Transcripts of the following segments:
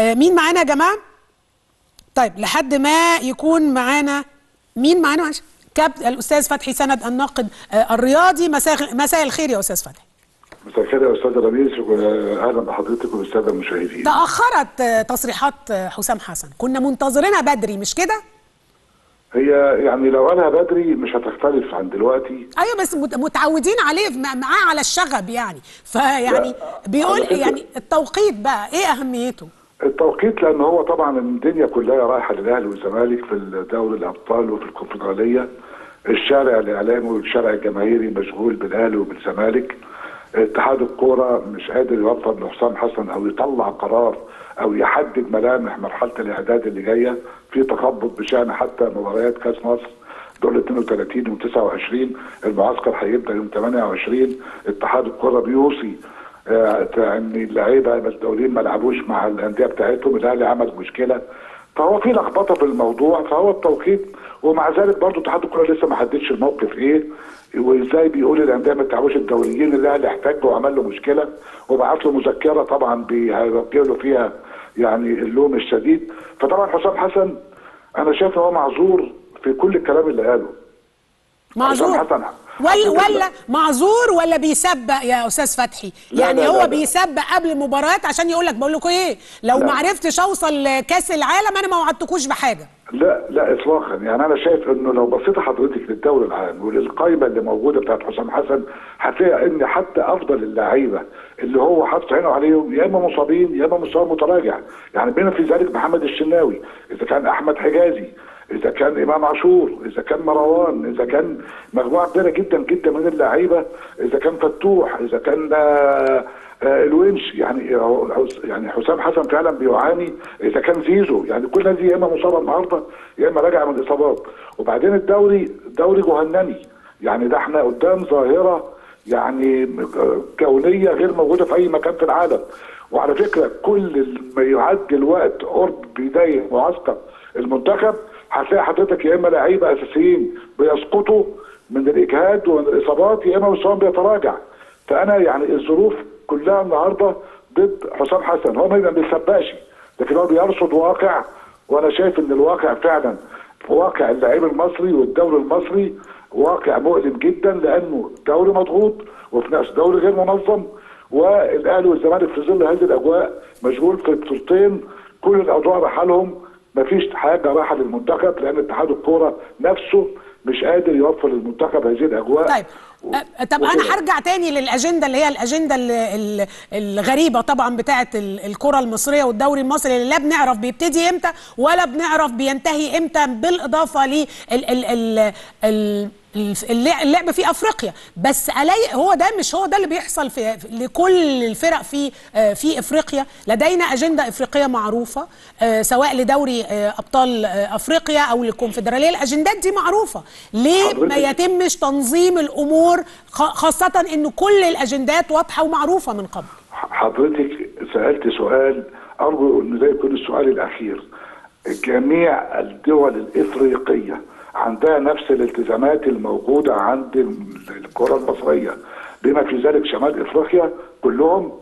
آه مين معانا يا جماعة؟ طيب لحد ما يكون معانا مين معانا؟ معلش كابتن الأستاذ فتحي سند الناقد آه الرياضي. مساء مساء الخير يا أستاذ فتحي. مساء الخير يا أستاذ رميس وأهلا بحضرتك والساده المشاهدين. تأخرت آه، تصريحات حسام حسن. كنا منتظرينها بدري مش كده؟ هي يعني لو قالها بدري مش هتختلف عن دلوقتي. أيوه بس مت- متعودين عليه مع- معاه على الشغب يعني. فيعني بيقول يعني التوقيت بقى إيه أهميته؟ التوقيت لأن هو طبعا الدنيا كلها رايحة للأهلي والزمالك في دوري الأبطال وفي الكونفدرالية. الشارع الإعلامي والشارع الجماهيري مشغول بالأهلي وبالزمالك. اتحاد الكورة مش قادر يوفر لحسام حسن أو يطلع قرار أو يحدد ملامح مرحلة الإعداد اللي جاية. في تخبط بشأن حتى مباريات كأس مصر. دور 32 و 29 المعسكر هيبدأ يوم 28 اتحاد الكورة بيوصي ان اللعيبة الدوليين ما لعبوش مع الأندية بتاعتهم الأهلي عمل مشكلة. فهو في لخبطة في الموضوع فهو التوقيت ومع ذلك برضه اتحاد الكوره لسه ما حددش الموقف إيه وإزاي بيقول الأندية ما تلعبوش الدوليين الأهلي احتج وعمل له مشكلة وبعت له مذكرة طبعا بيوجه له فيها يعني اللوم الشديد. فطبعا حسام حسن أنا شايف إن هو معذور في كل الكلام اللي قاله. معذور. حسام حسن ولا ولا معذور ولا بيسبق يا أستاذ فتحي؟ لا، يعني لا، هو لا، لا. بيسبق قبل المباريات عشان يقول لك بقول لكم إيه؟ لو لا. ما عرفتش أوصل كاس العالم أنا ما وعدتكوش بحاجة. لا لا اطلاقا. يعني أنا شايف إنه لو بصيت حضرتك للدوري العام وللقائمه اللي موجودة بتاعت حسام حسن هتلاقي إن حتى أفضل اللعيبة اللي هو حاطط عينه عليهم يا إما مصابين يا إما مستوى متراجع. يعني بما في ذلك محمد الشناوي إذا كان أحمد حجازي إذا كان إمام عاشور إذا كان مروان إذا كان مجموعة كبيرة جدا جدا من اللعيبة إذا كان فتوح إذا كان آه، آه، الونش يعني يعني حسام حسن فعلا بيعاني إذا كان زيزو يعني كل الناس يا إما مصابه النهارده يا إما راجع من الاصابات وبعدين الدوري دوري جهنمي. يعني ده إحنا قدام ظاهرة يعني كونية غير موجودة في أي مكان في العالم. وعلى فكرة كل ما يعد الوقت قرب بداية معسكر المنتخب هتلاقي حضرتك يا إما لعيبه أساسيين بيسقطوا من الإجهاد ومن الإصابات يا إما مستواهم بيتراجع. فأنا يعني الظروف كلها النهارده ضد حسام حسن. هو ما بيسبقش لكن هو بيرصد واقع وأنا شايف إن الواقع فعلا واقع اللعيب المصري والدوري المصري واقع مؤلم جدا لأنه دوري مضغوط وفي نفس دوري غير منظم. والأهلي والزمالك في ظل هذه الأجواء مشغول في بطولتين كل الاوضاع رايحة لهم. مفيش حاجة رايحة للمنتخب لأن اتحاد الكورة نفسه مش قادر يوفر للمنتخب هذه الأجواء. طيب أه، طب أنا هرجع تاني للأجندة اللي هي الأجندة ال- ال- الغريبة طبعا بتاعه ال- الكرة المصرية والدوري المصري اللي لا بنعرف بيبتدي إمتى ولا بنعرف بينتهي إمتى بالإضافة لل ال- ال- ال- ال- اللع- اللعب في افريقيا. بس ألاقي هو ده مش هو ده اللي بيحصل في لكل الفرق في آه، في افريقيا. لدينا أجندة إفريقية معروفة آه، سواء لدوري آه، أبطال أفريقيا أو للكونفدرالية. الأجندات دي معروفة. ليه ما يتمش تنظيم الأمور؟ خاصة انه كل الأجندات واضحة ومعروفة من قبل. حضرتك سألت سؤال أرجو أن ده يكون السؤال الأخير. جميع الدول الإفريقية عندها نفس الالتزامات الموجودة عند ال- الكرة المصرية. بما في ذلك شمال إفريقيا كلهم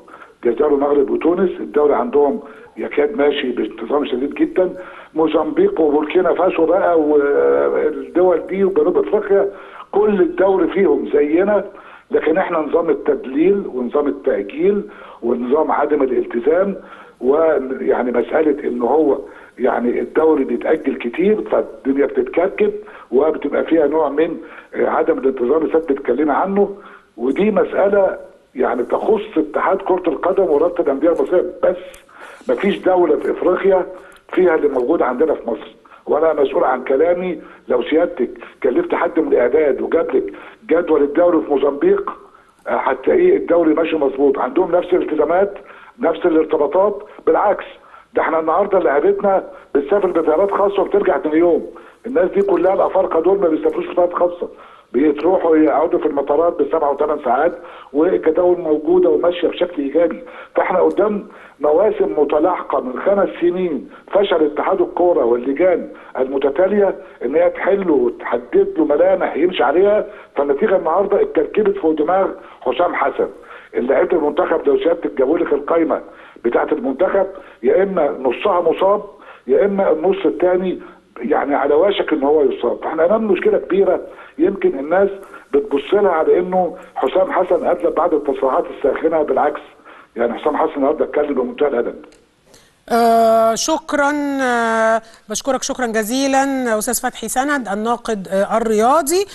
جزائر المغرب وتونس الدوري عندهم يكاد ماشي بانتظام شديد جدا. موزمبيق وبوركينا فاسو بقى والدول دي وجنوب إفريقيا كل الدوري فيهم زينا. لكن إحنا نظام التدليل ونظام التأجيل ونظام عدم الالتزام ويعني مسألة إن هو يعني الدوري بيتأجل كتير فالدنيا بتتكركب وبتبقى فيها نوع من آه، عدم الانتظام اللي بتتكلمي عنه. ودي مسألة يعني تخص اتحاد كرة القدم ورابطة الأندية المصرية. بس مفيش دولة في إفريقيا فيها اللي موجود عندنا في مصر. وأنا مسؤول عن كلامي. لو سيادتك كلفت حد من الإعداد وجاب لك جدول الدوري في موزمبيق آه، هتلاقيه الدوري ماشي مظبوط. عندهم نفس الالتزامات نفس الارتباطات. بالعكس ده إحنا النهارده لعبتنا بتسافر بطيارات خاصة وبترجع تاني يوم. الناس دي كلها الأفارقة دول ما بيسافروش بطيارات خاصة. بيروحوا يقعدوا في المطارات بالسبع وثمان ساعات والجداول موجوده وماشية بشكل إيجابي. فإحنا قدام مواسم متلاحقة من خمس سنين فشل اتحاد الكورة واللجان المتتالية إن هي تحل وتحدد له ملامح يمشي عليها. فالنتيجة النهارده اتكركبت فوق دماغ حسام حسن. اللعيبة المنتخب لو سيادتك جابوا لك القايمة بتاعه المنتخب يا إما نصها مصاب يا إما النص الثاني يعني على وشك إن هو يصاب. فاحنا امام مشكلة كبيرة يمكن الناس بتبص لها على إنه حسام حسن ادلى بعد التصريحات الساخنة بالعكس. يعني حسام حسن النهارده اتكلم بمنتهى الأدب. آه شكرا آه بشكرك شكرا جزيلا أستاذ فتحي سند الناقد آه الرياضي.